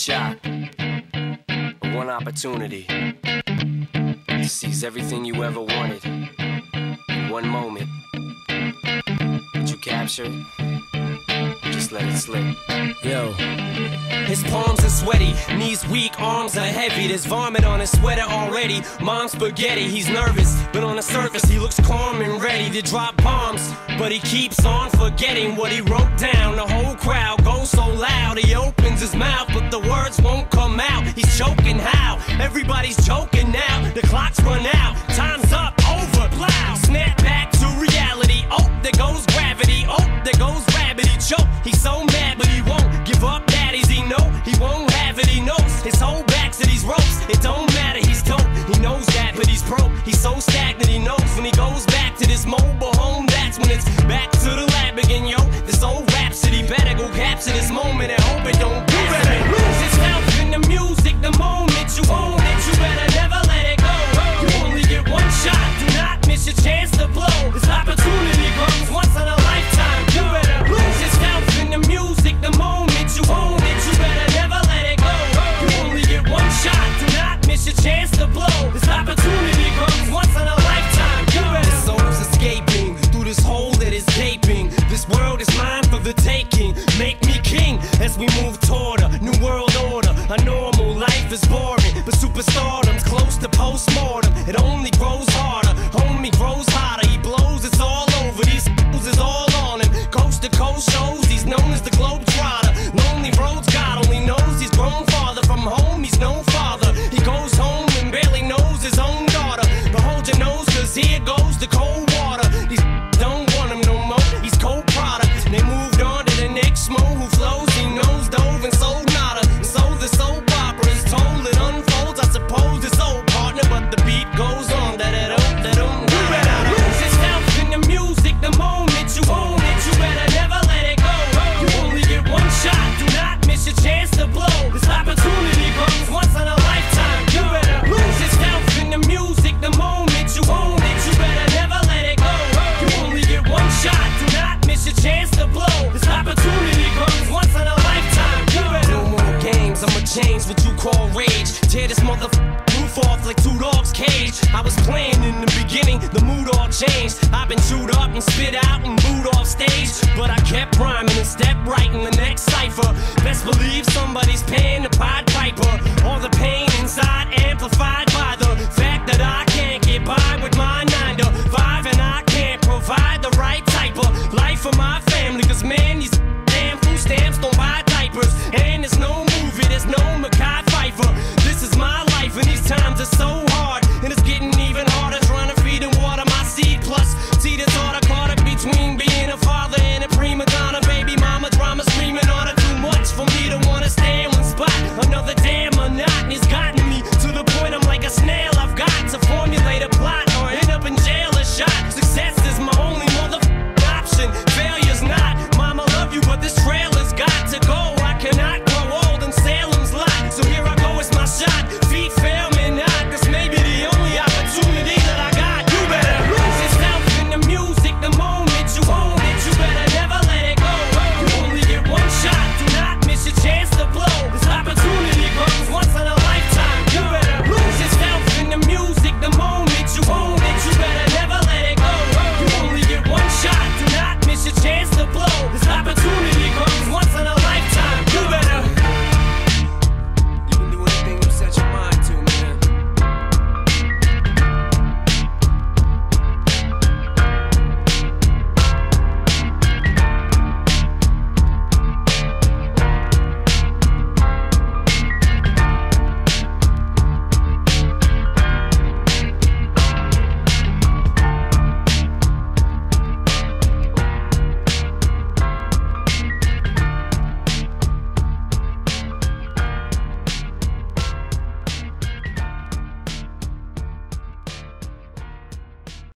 shot, one opportunity to seize everything you ever wanted in one moment. Did you capture it? Just let it slip. Yo. His palms are sweaty, knees weak, arms are heavy. There's vomit on his sweater already. Mom's spaghetti, he's nervous, but on the surface he looks calm and ready to drop bombs. But he keeps on forgetting what he wrote down. The whole Everybody's joking now. The clock's run out, time's up, over, loud. Snap back to reality. Oh, there goes gravity. Oh, there goes. He choke. He's so mad, but he won't give up. Daddies, he know he won't have it. He knows his whole back to these ropes. It don't matter. He's dope. He knows that, but he's broke. He's so stagnant. He knows when he goes back to this mobile home. That's when it's back chance to blow. Motherfucker roof off like two dogs' cage. I was playing in the beginning, the mood all changed. I've been chewed up and spit out and booed off stage. But I kept rhyming and stepped right in the next cipher. Best believe somebody's paying the Piper.